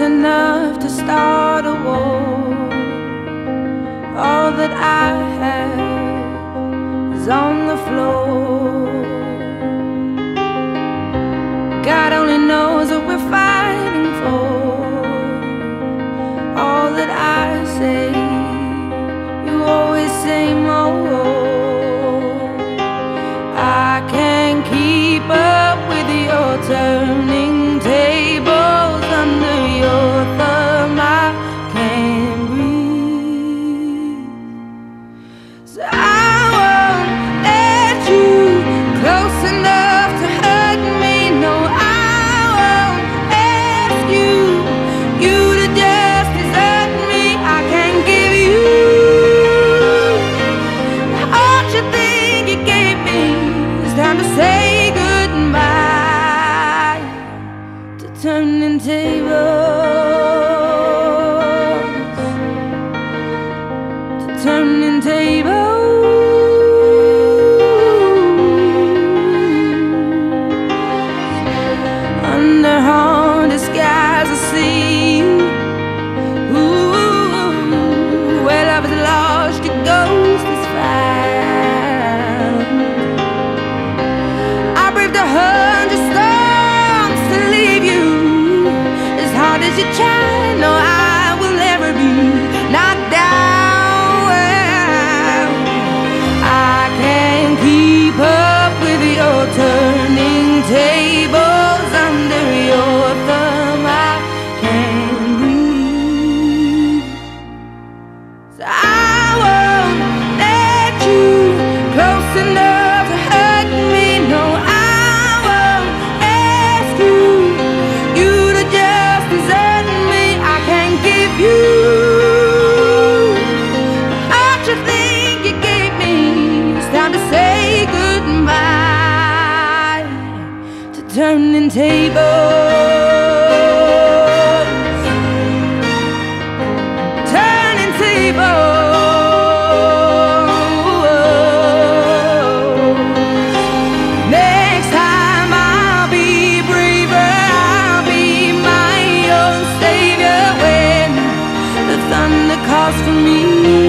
enough to start a war. All that I Ooh, where love is lost, a ghost is found. I braved a hundred storms to leave you as hard as you tried. turning tables, turning tables. Next time I'll be braver, I'll be my own savior when the thunder calls for me.